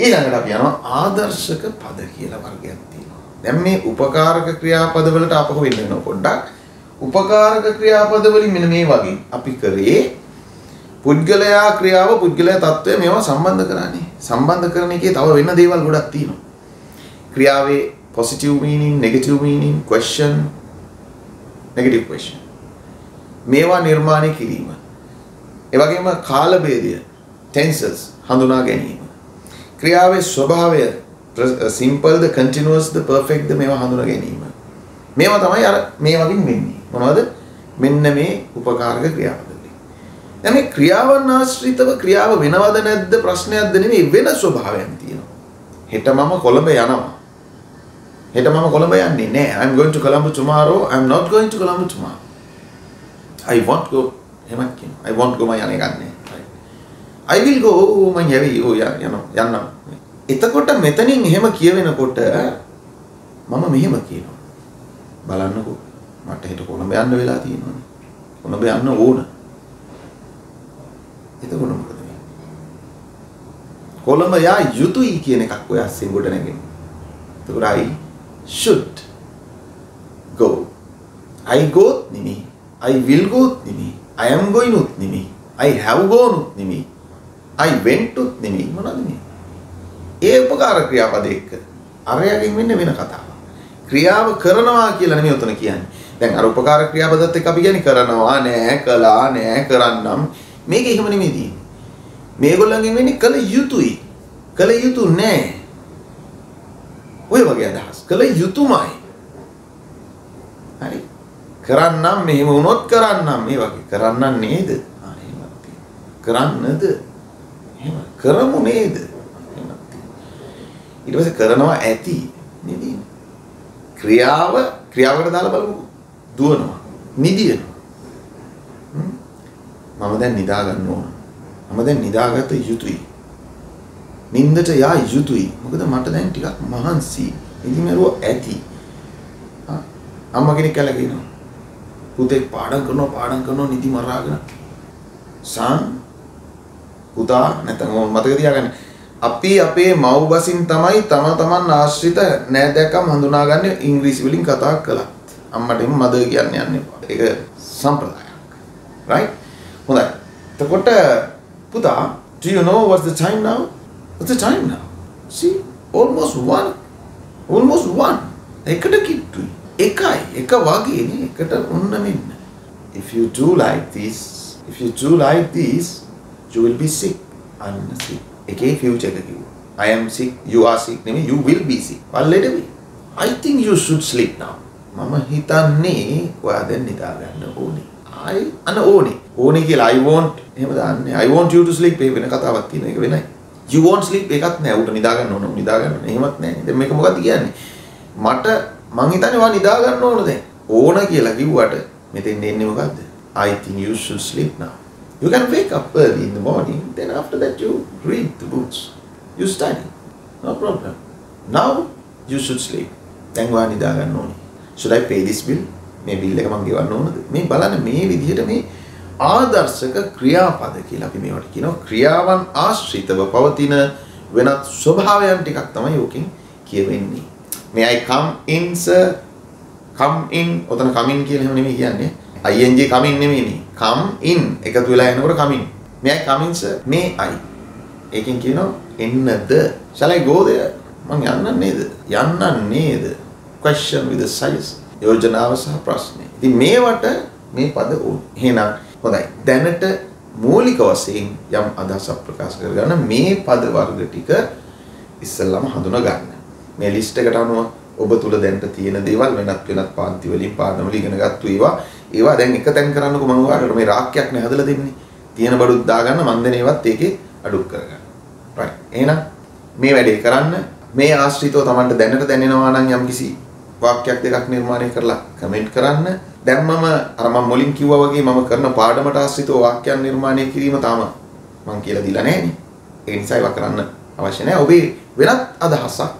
ඊළඟට අපි යනවා ආදර්ශක පද කියලා වර්ගයක් තියෙනවා. දැන් මේ උපකාරක ක්‍රියාපද වලට අපහු වෙන්න වෙනවා පොඩ්ඩක්. උපකාරක ක්‍රියාපද වලින් මෙන්න මේ වගේ අපි කරේ පුද්ගලයා ක්‍රියාව පුද්ගලයා తত্ত্বය මේවා සම්බන්ධ කරන්නේ. සම්බන්ධ කරන එකේ තව වෙන දේවල් ගොඩක් තියෙනවා. ක්‍රියාවේ positive meaning, negative meaning, question, negative question. මේවා නිර්මාණය කිරීම. ඒ වගේම කාල භේදය, tenses හඳුනා ගැනීම. ක්‍රියාවේ ස්වභාවය සිම්පල්ද කන්ටිනියස්ද පර්ෆෙක්ට්ද මේවා හඳුනා ගැනීම. මේවා තමයි අර මේ වගේ වෙන්නේ. මොනවද? මෙන්න මේ උපකාරක ක්‍රියාවලින්. දැන් මේ ක්‍රියාවන් ආශ්‍රිතව ක්‍රියාව වෙනවද නැද්ද ප්‍රශ්නයක්ද නෙමෙයි වෙන ස්වභාවයන් තියෙනවා. හෙට මම කොළඹ යනවා. හෙට මම කොළඹ යන්නේ නෑ. I'm going to Colombo tomorrow. I'm not going to Colombo tomorrow. I want go එහෙමත් කියනවා. I want go මම යන්නේ ගන්නෑ. I will go මම යවි යනවා යන්නම්. එතකොට මෙතනින් එහෙම කියවෙනකොට මම මෙහෙම කියනවා. බලන්නකෝ මට හෙට කොළඹ යන්න වෙලා තියෙනවානේ. කොළඹ යන්න ඕන. එතකොට මොකද වෙන්නේ? කොළඹ යා යුතුයි කියන එකක් ඔය අස්සෙන් ගොඩ නැගෙන්නේ. එතකොට I should go. I go නෙමෙයි. I will go නෙමෙයි. I am going උත් නෙමෙයි. I have gone උත් නෙමෙයි. I went උත් නෙමෙයි. මොනවද මේ? ඒ උපකාර ක්‍රියාපද එක්ක අරයගෙන් වෙන්නේ වෙන කතාවක්. ක්‍රියාව කරනවා කියලා නෙමෙයි උතන කියන්නේ. දැන් අර උපකාර ක්‍රියාපදත් එක්ක අපි කියන්නේ කරනවා නෑ, කළා නෑ, කරන්නම්. මේක එහෙම නෙමෙයි තියෙන්නේ. මේගොල්ලන්ගෙන් වෙන්නේ කළ යුතුයි. කළ යුතු නෑ. ඔය වගේ අදහස්. කළ යුතුමයි. හරි. කරන්නම් මෙහෙම වුණොත් කරන්නම් මේ වගේ. කරන්නම් නේද? ආ එහෙමත් කරන්නද? එහෙම කරමු නේද? ඊට පස්සේ කරනවා ඇති නේද? ක්‍රියාව ක්‍රියාවකට දාලා බලමුකෝ. දුවනවා. නිදිනවා. මම දැන් නිදා ගන්න ඕන. මම දැන් නිදාගත යුතුයි. නින්දට යා යුතුයි. මොකද මට දැන් ටිකක් මහන්සි. ඉතින් මරුව ඇති. අම්මා කෙනෙක් කැල කියනවා. පුතේ පාඩම් කරනවා පාඩම් කරනවා නිදි මරාගෙන. සාන් පුතා නැත්නම් මතක තියාගන්න. අපි අපේ මව්බසින් තමයි තම තමන් ආශ්‍රිත නෑදෑකම් හඳුනාගන්නේ ඉංග්‍රීසි වලින් කතා කළත්. අම්මට එහෙම මදර් කියන්න යන්න එපා. ඒක සම්ප්‍රදායක්. right? හොඳයි. එතකොට පුතා, do you know what's the time now? What's the time now? See, almost one. Almost one. එකට කිට්ටුයි. එකයි. එක වගේ නේ. එකට ඔන්න මෙන්න. If you do like this, if you do like this, you will be sick. අන්න sick. එකේ future එක කිව්වා. I am sick, you are sick නෙමෙයි you will be sick. පල්ලෙට වෙයි. I think you should sleep now. මම හිතන්නේ ඔයා දැන් නිදා ගන්න ඕනේ. I අන ඕනේ. ඕනේ කියලා I want එහෙම දාන්නේ. I want you to sleep ඒ වෙන කතාවක් තියෙන එක වෙනයි. You won't sleep එකක් නෑ. උට නිදා ගන්න ඕන. නිදා ගන්න. එහෙමත් නෑ. දැන් මේක මොකක්ද කියන්නේ? මට මං හිතන්නේ වා නිදා ගන්න ඕන දැන්. ඕන කියලා කිව්වට මෙතෙන් එන්නේ මොකද්ද? I think you should sleep now. You can wake up early in the morning, then after that you read the books. You study. No problem. Now you should sleep. දැන් වා නිදා ගන්න ඕනේ. should I pay this bill? මේ bill එක මම ගෙවන්න ඕනද? මේ බලන්න මේ විදිහට මේ ආදර්ශක ක්‍රියාපද කියලා අපි මේවට කියනවා. ක්‍රියාවන් ආශ්‍රිතව පවතින වෙනත් ස්වභාවයන් ටිකක් තමයි ඕකෙන් කියවෙන්නේ. May I come in sir? come in ඔතන come in කියලා එහෙම නෙමෙයි කියන්නේ. Ing come in නෙමෙයිනේ. come in එකතු වෙලා එනකොට come in. May I come in sir? May I. ඒකෙන් කියනවා එන්නද? Shall I go there? මං යන්න නේද? යන්න නේද? question with a size. යෝජනාව සහ ප්‍රශ්නය. ඉතින් මේවට මේ පද ඕන. එහෙනම් හොඳයි. දැනට මූලික වශයෙන් යම් අදහසක් ප්‍රකාශ කරගන්න මේ පද වර්ග ටික ඉස්සෙල්ලාම හඳුනා ගන්න. මේ ලිස්ට් එකට අනුව ඔබ තුල දැනට තියෙන දේවල් වෙනත් වෙනත් පාන්ති වලින් පාඩම් වලින් ඉගෙන ගත්තු ඒවා ඒවා දැන් එක තැන් කරන්නකො මම ඔයාලට මේ රාක්කයක් නේ හදලා දෙන්නේ. තියෙන බඩුත් දාගන්න මන් දෙන ඒවත් ඒකේ අඩු කරගන්න. right. එහෙනම් මේ වැඩේ කරන්න මේ ආශ්‍රිතව Tamanට දැනට දැනෙනවා නම් යම්කිසි වාක්‍යයක් දෙකක් නිර්මාණය කරලා කමෙන්ට් කරන්න. දැන් මම අර මම මුලින් කිව්වා වගේ මම කරන පාඩමට ආශ්‍රිතව වාක්‍යයන් නිර්මාණය කිරීම තාම මම කියලා දීලා නැහැනේ. ඒ නිසා ඒවා කරන්න අවශ්‍ය නැහැ. ඔබේ වෙනත් අදහසක්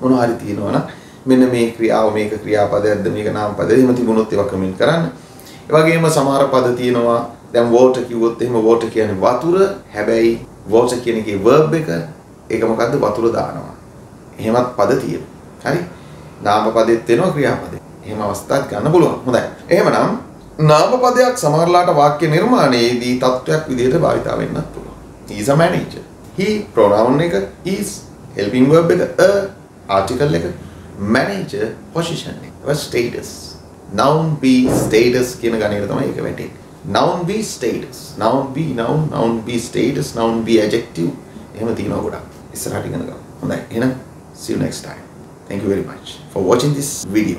මොනවා හරි තියෙනවා නම් මෙන්න මේ ක්‍රියාව මේක ක්‍රියාපදයක්ද මේක නාමපදද එහෙම තිබුණොත් ඒවා කමෙන්ට් කරන්න. ඒ වගේම සමහර පද තියෙනවා දැන් water කිව්වොත් එහෙම water කියන්නේ වතුර. හැබැයි water කියන එකේ verb එක ඒක මොකද්ද වතුර දානවා. එහෙමත් පද තියෙනවා. හරි? නාම පදෙත් වෙනවා ක්‍රියාපදෙත්. එහෙම අවස්ථාත් ගන්න පුළුවන්. හොඳයි. එහෙමනම් නාම පදයක් සමහරලාට වාක්‍ය නිර්මාණයේදී තත්වයක් විදිහට භාවිතා වෙන්නත් පුළුවන්. He is a manager. He pronoun එක is helping verb එක a article එක manager position එක. status. noun be status කියන ගණයට තමයි ඒක වැටෙන්නේ. noun be status. noun be noun noun be status noun be adjective එහෙම තියෙනවා ගොඩක්. ඉස්සරහට ඉගෙන ගමු. හොඳයි. එහෙනම් see you next time. Thank you very much for watching this video.